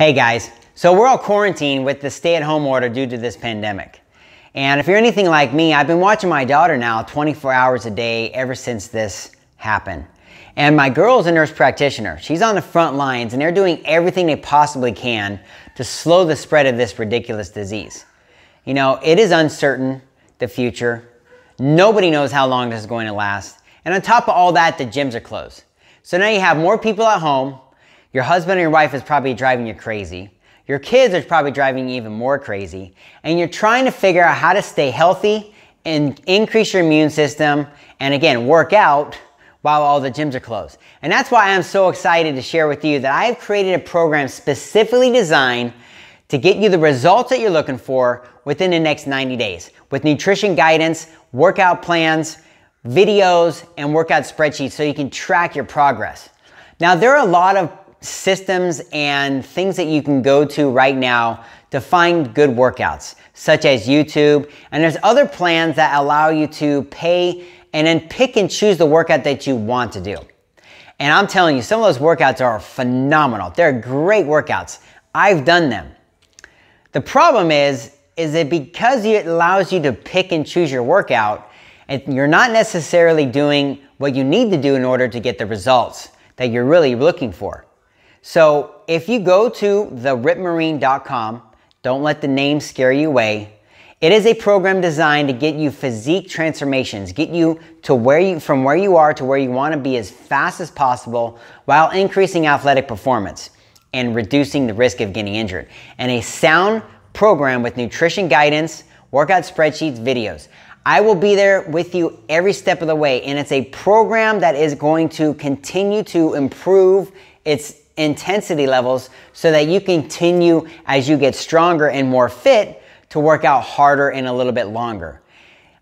Hey guys, so we're all quarantined with the stay at home order due to this pandemic. And if you're anything like me, I've been watching my daughter now 24 hours a day ever since this happened. And my girl's a nurse practitioner. She's on the front lines and they're doing everything they possibly can to slow the spread of this ridiculous disease. You know, it is uncertain, the future. Nobody knows how long this is going to last. And on top of all that, the gyms are closed. So now you have more people at home. Your husband or your wife is probably driving you crazy. Your kids are probably driving you even more crazy. And you're trying to figure out how to stay healthy and increase your immune system and again, work out while all the gyms are closed. And that's why I'm so excited to share with you that I have created a program specifically designed to get you the results that you're looking for within the next 90 days with nutrition guidance, workout plans, videos, and workout spreadsheets so you can track your progress. Now, there are a lot of systems and things that you can go to right now to find good workouts, such as YouTube. And there's other plans that allow you to pay and then pick and choose the workout that you want to do. And I'm telling you, some of those workouts are phenomenal. They're great workouts. I've done them. The problem is, is that because it allows you to pick and choose your workout, and you're not necessarily doing what you need to do in order to get the results that you're really looking for. So if you go to therippedmarine.com, don't let the name scare you away. It is a program designed to get you physique transformations, get you to where you from where you are to where you want to be as fast as possible while increasing athletic performance and reducing the risk of getting injured. And a sound program with nutrition guidance, workout spreadsheets, videos. I will be there with you every step of the way, and it's a program that is going to continue to improve its intensity levels so that you continue as you get stronger and more fit to work out harder and a little bit longer.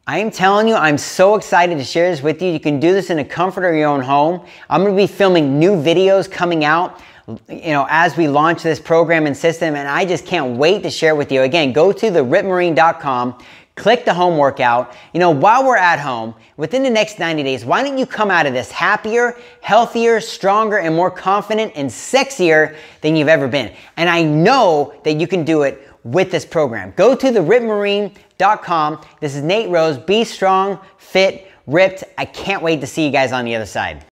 I am telling you, I'm so excited to share this with you. You can do this in the comfort of your own home. I'm gonna be filming new videos coming out you know, as we launch this program and system, and I just can't wait to share with you. Again, go to therippedmarine.com, click the home workout. You know, while we're at home, within the next 90 days, why don't you come out of this happier, healthier, stronger, and more confident and sexier than you've ever been? And I know that you can do it with this program. Go to therippedmarine.com. This is Nate Rose. Be strong, fit, ripped. I can't wait to see you guys on the other side.